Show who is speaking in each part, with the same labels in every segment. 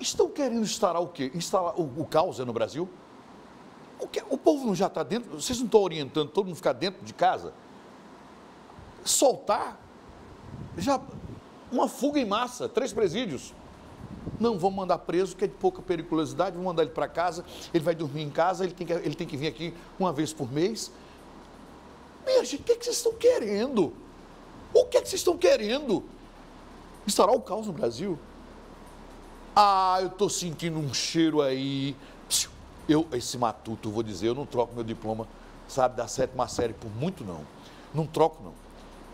Speaker 1: estão querendo instalar o quê? Instalar o, o caos no Brasil? O, que, o povo não já está dentro? Vocês não estão orientando todo mundo ficar dentro de casa? Soltar? Já uma fuga em massa, três presídios. Não, vamos mandar preso, que é de pouca periculosidade, vamos mandar ele para casa, ele vai dormir em casa, ele tem, que, ele tem que vir aqui uma vez por mês. Minha gente, o que, é que vocês estão querendo? O que é que vocês estão querendo? Instaurar o caos no Brasil? Ah, eu estou sentindo um cheiro aí. Eu, esse matuto, vou dizer, eu não troco meu diploma, sabe, da sétima série por muito não. Não troco não.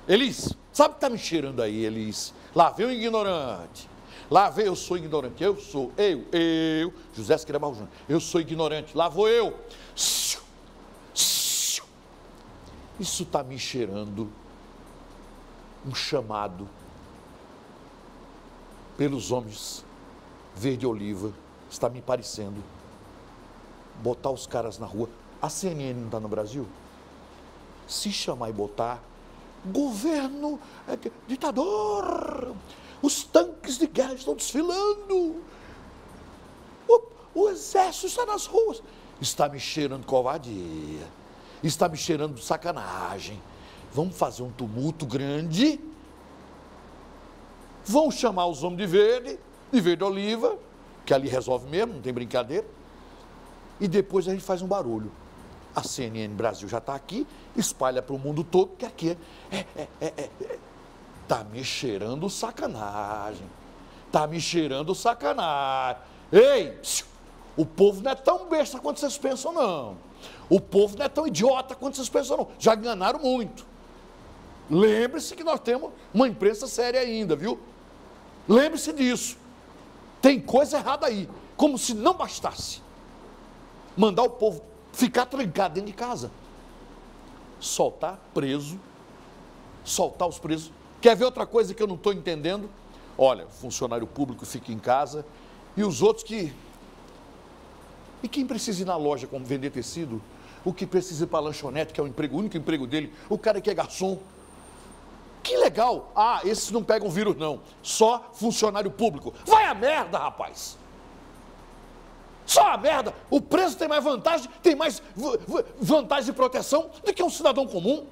Speaker 1: Elis, sabe o que está me cheirando aí, Elis? Lá vem o ignorante. Lá vem, eu sou ignorante. Eu sou, eu, eu, José Siqueira Barro Júnior. Eu sou ignorante. Lá vou eu. Isso está me cheirando um chamado pelos homens verde oliva. Está me parecendo botar os caras na rua. A CNN não está no Brasil? Se chamar e botar governo é, ditador, os tanques de guerra estão desfilando, o, o exército está nas ruas, está me cheirando covardia, está me cheirando sacanagem. Vamos fazer um tumulto grande, vão chamar os homens de verde, de verde oliva, que ali resolve mesmo, não tem brincadeira, e depois a gente faz um barulho a CNN Brasil já está aqui, espalha para o mundo todo que aqui é, é, é, é, é tá me cheirando sacanagem. Tá me cheirando sacanagem. Ei, o povo não é tão besta quanto vocês pensam, não. O povo não é tão idiota quanto vocês pensam, não. Já enganaram muito. Lembre-se que nós temos uma imprensa séria ainda, viu? Lembre-se disso. Tem coisa errada aí. Como se não bastasse mandar o povo ficar trancado dentro de casa. Soltar preso, soltar os presos. Quer ver outra coisa que eu não estou entendendo? Olha, funcionário público fica em casa e os outros que. E quem precisa ir na loja como vender tecido? O que precisa ir para a lanchonete, que é o emprego, o único emprego dele, o cara que é garçom. Que legal! Ah, esses não pegam vírus, não. Só funcionário público. Vai a merda, rapaz! Só a merda. O preso tem mais vantagem, tem mais vantagem de proteção do que um cidadão comum.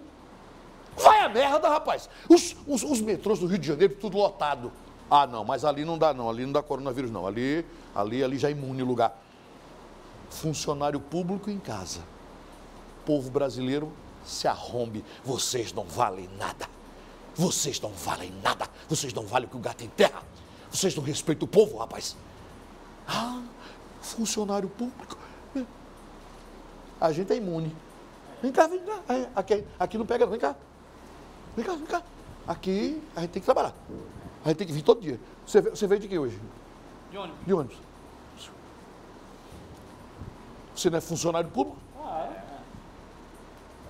Speaker 1: Vai a merda, rapaz. Os, os, os, metrôs do Rio de Janeiro, tudo lotado. Ah, não, mas ali não dá, não. Ali não dá coronavírus, não. Ali, ali, ali já é imune o lugar. Funcionário público em casa. Povo brasileiro se arrombe. Vocês não valem nada. Vocês não valem nada. Vocês não valem o que o gato enterra. Vocês não respeitam o povo, rapaz. Ah, funcionário público. A gente é imune. Vem cá, vem cá. Aqui, aqui não pega, vem cá. Vem cá, vem cá. Aqui a gente tem que trabalhar. A gente tem que vir todo dia. Você, você veio de que hoje?
Speaker 2: De ônibus.
Speaker 1: De ônibus. Você não é funcionário público?
Speaker 2: Ah,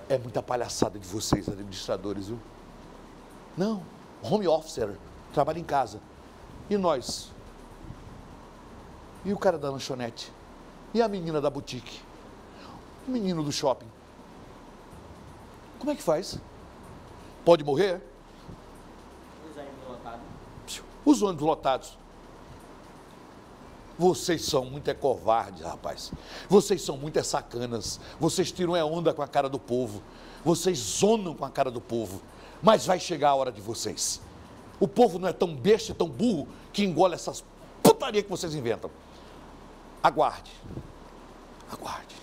Speaker 1: é? É muita palhaçada de vocês, administradores, viu? Não, home officer, trabalha em casa. E nós, e o cara da lanchonete? E a menina da boutique? O menino do shopping? Como é que faz? Pode morrer?
Speaker 2: Os ônibus lotados.
Speaker 1: Os ônibus lotados. Vocês são muito é covardes, rapaz. Vocês são muito é sacanas. Vocês tiram é onda com a cara do povo. Vocês zonam com a cara do povo. Mas vai chegar a hora de vocês. O povo não é tão besta e tão burro que engole essas putaria que vocês inventam. Aguarde. Aguarde.